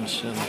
Maşallah.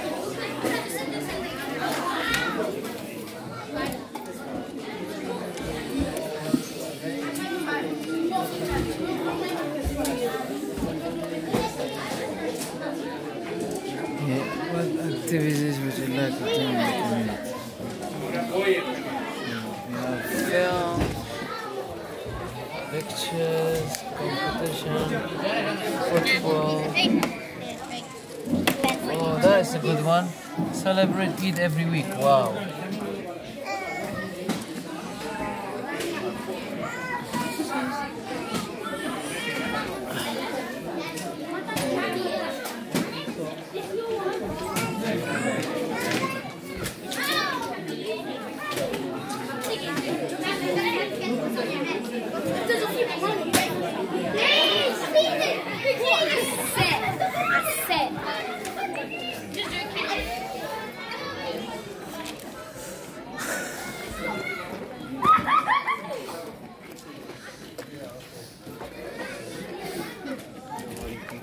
Celebrate Eid every week. Wow.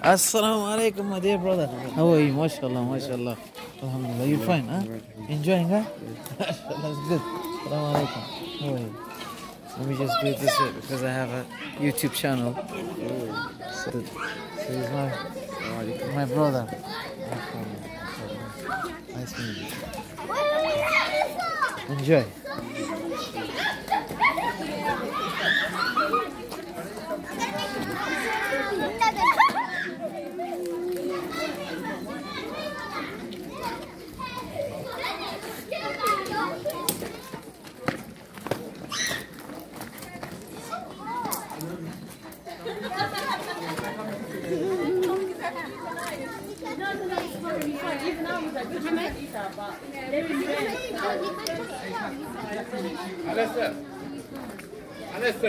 Assalamu alaikum, my dear brother. How are you? MashaAllah, MashaAllah. Alhamdulillah. You're fine, huh? Enjoying, huh? That's good. Assalamu alaikum. How are you? Let me just do it this way because I have a YouTube channel. So, so he's my, my brother. Nice meeting you. Enjoy. 안 했어. 안 했어.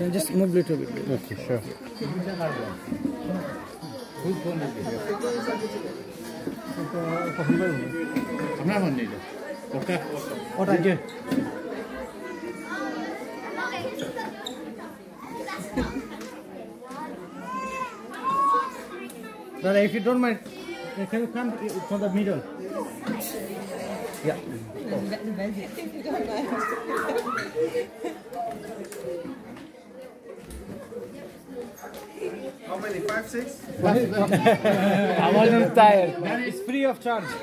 Can just move a little bit? Okay, sure. What Okay. do? Brother, if you don't mind, uh, can you come from the middle? Yeah. How many? Five, six? I wasn't tired. It's free of charge.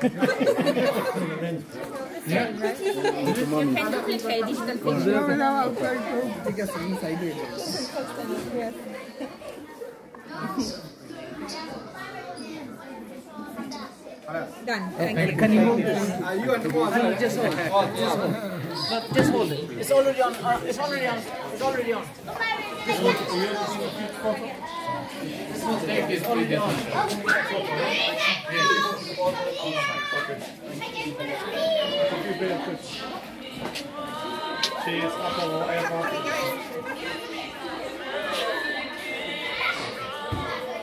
Done. Uh, Thank you. Can you hold this? No, just hold. Just hold. No, just hold it. It's already on. Uh, it's already on. It's already on. Just hold it Just hold it. It's already on. Cheers, apple, whatever.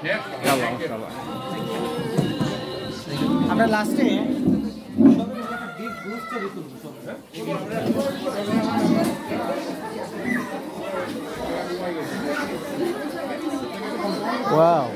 Yeah. আমরা লাস্টে Wow.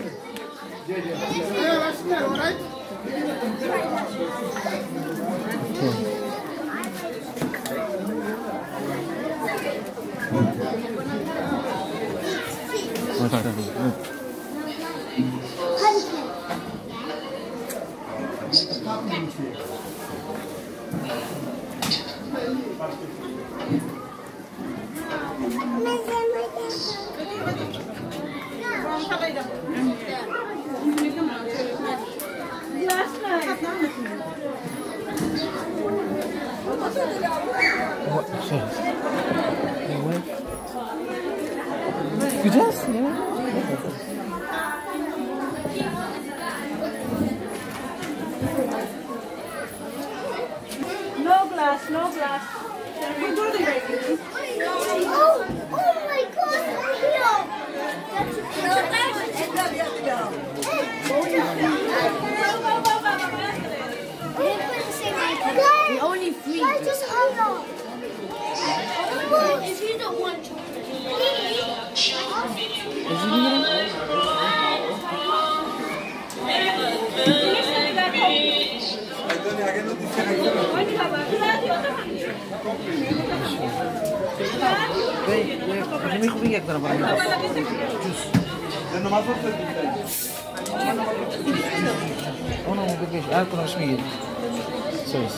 No glass, no glass. Go to the. Oh, oh my God! No, that was We only three. Why just Anna? Well, if you don't want Bem, eu vim aqui para trabalhar. لانه ما صرت انا ما بديش اكل رسميا سوس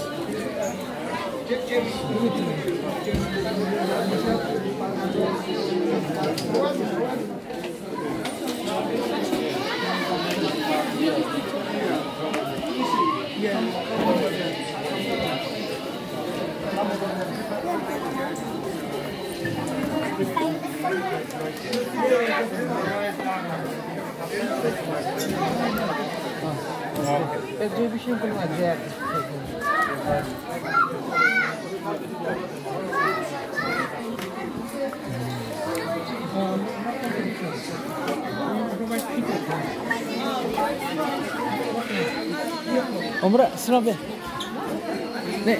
Yeah. Exhibition ko nga dyan. Omra, sıra be. Ne?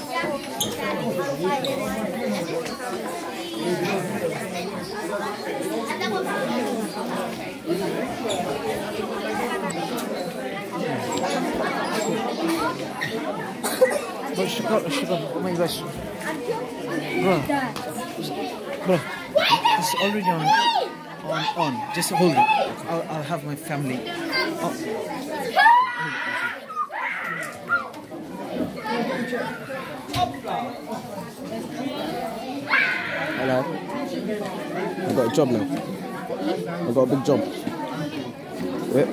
a good one, yeah. Later. Bro, şükür, şükür. Oh my gosh. Bro. Bro. It's already on. On, on. Just hold it. I'll, I'll have my family. Oh. Hello. I got a job now. I got a big job. Get-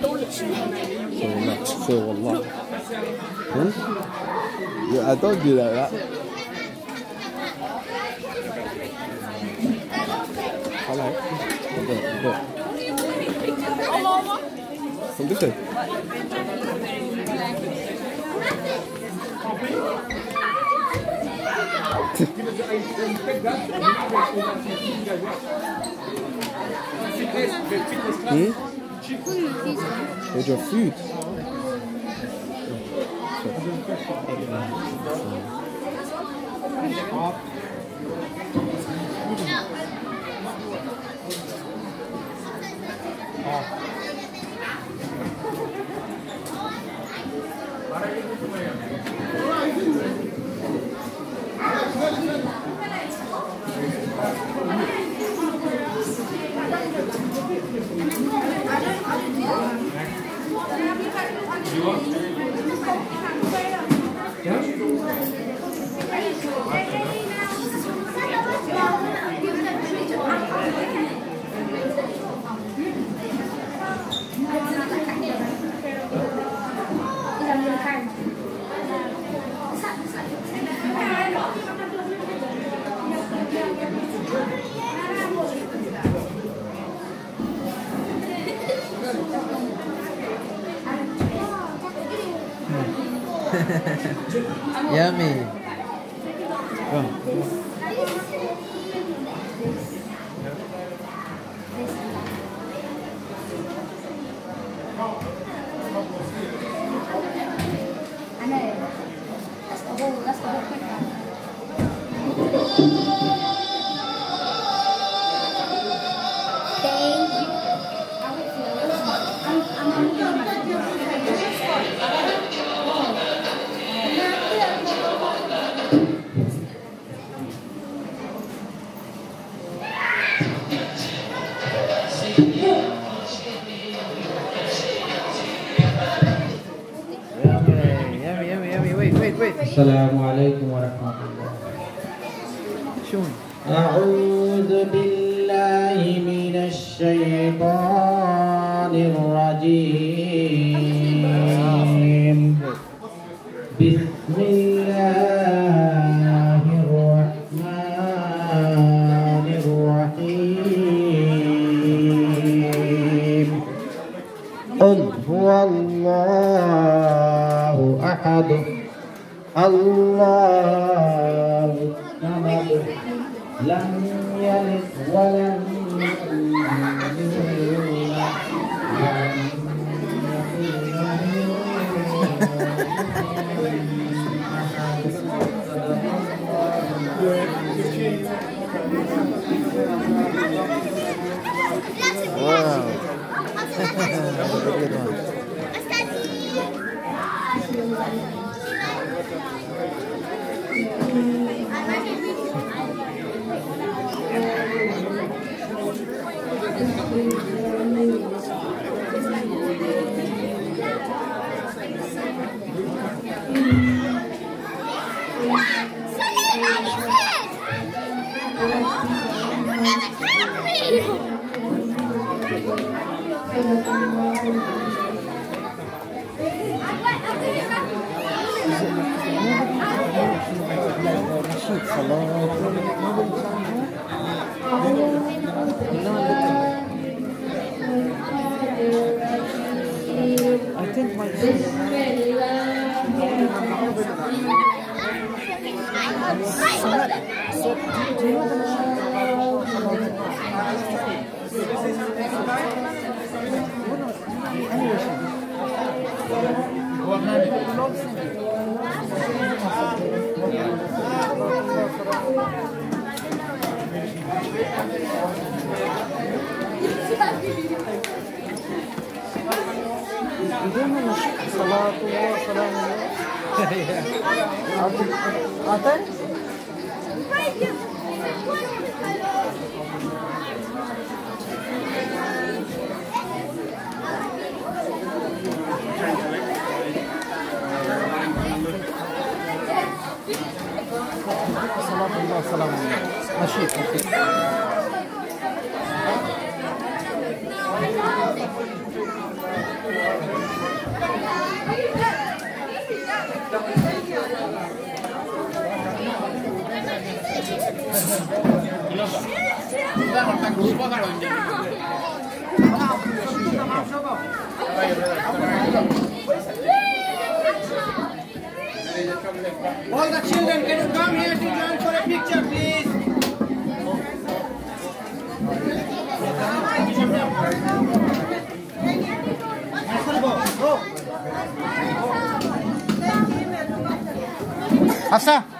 So much. So a lot. Hmm? Yeah, I don't do like that. Hello. From this. Hmm? Where's your food? Yummy. لم يلد ولم يولد. 三十 I think You don't know Salatullah, Salamullah. Artık Aten? Salatullah, Salamullah. Aşık. All the children, can you come here to join for a picture, please? Hafsa.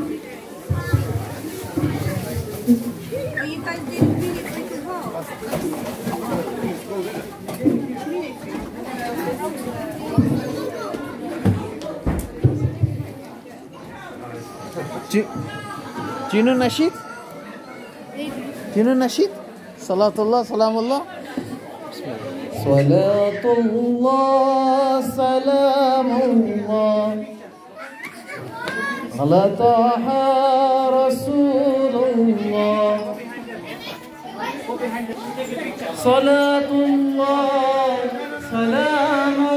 تينو نشيد؟ تينو نشيد؟ صلاة الله سلام الله صلاة الله سلام الله على طه رسول صلاة الله سلام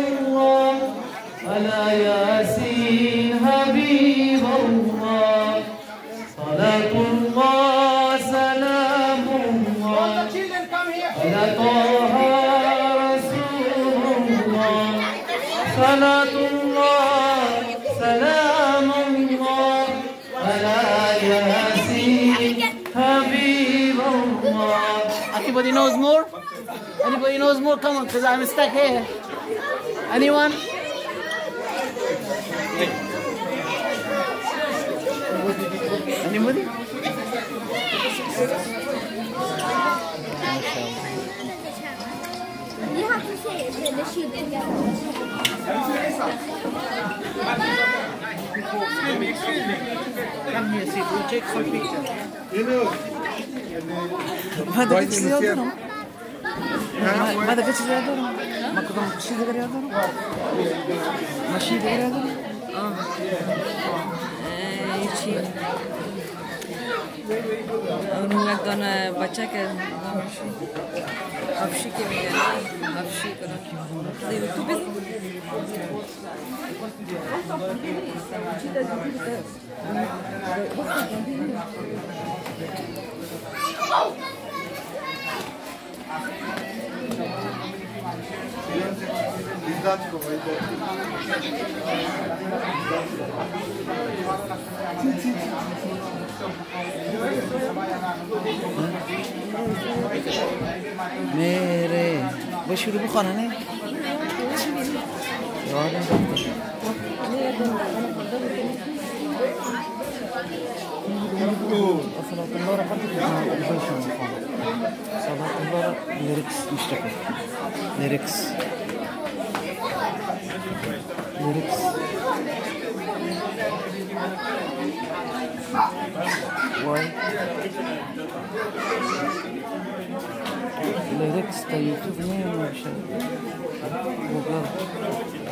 because I'm stuck here. Anyone? Anybody? You have to say it, then the sheep Excuse me, excuse me. Come here, see, we'll take some pictures. You know. But it's the other one. మెదకచ్చి చేద్దాం మాకు కృషి దగ్గర చేద్దాం మసీద్ దగ్గర చేద్దాం उन्होंने दोनों बच्चा के हफ्शी के लिए हफ्शी करो Oh! मेरे वो शुरू में खाना नहीं? Sanatçılara sanatçılara lyrics işte bu. Lyrics. Lyrics. Why? Lyrics da YouTube'da yayınlamışlar. Google.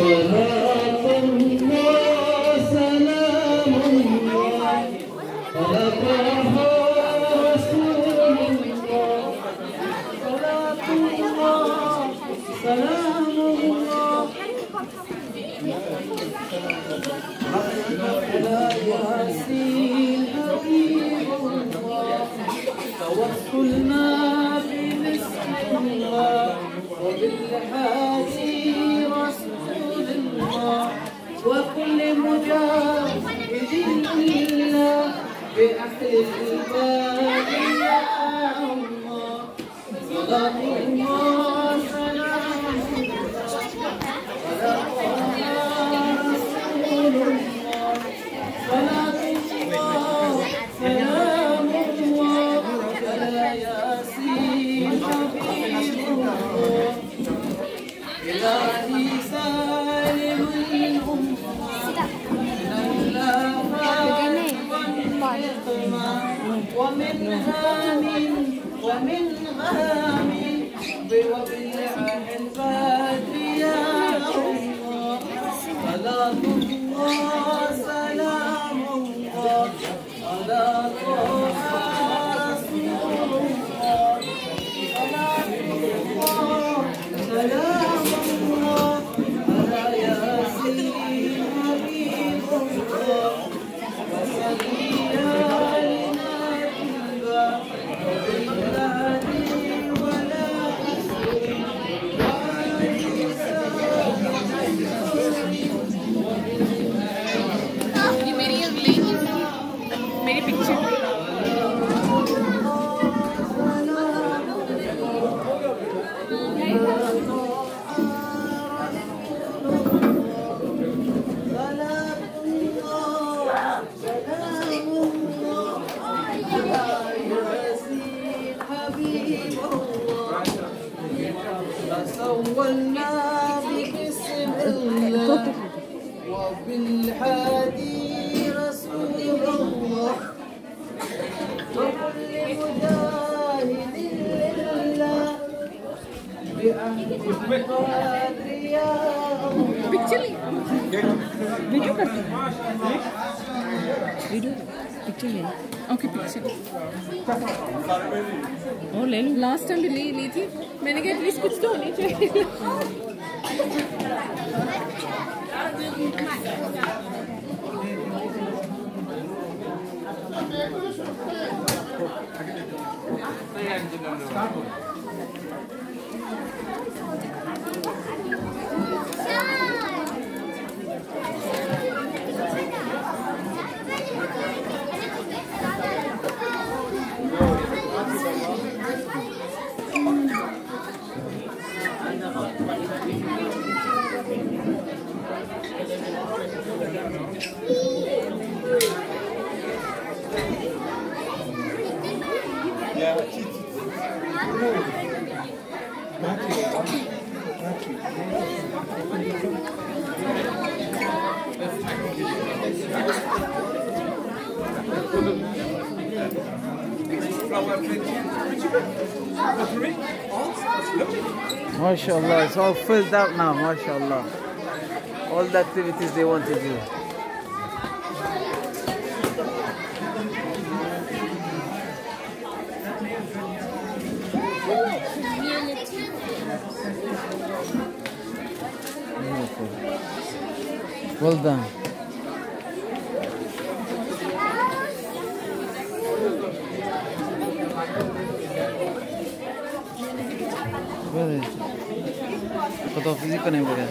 Amen. Amen. Video picture ले ओके पिक्चर और ले लो. लास्ट टाइम भी ले, ली थी. मैंने कहा एटलीस्ट कुछ तो होनी चाहिए. MashaAllah, it's all filled out now, MashaAllah. All the activities they want to do. Well done. करें बगैर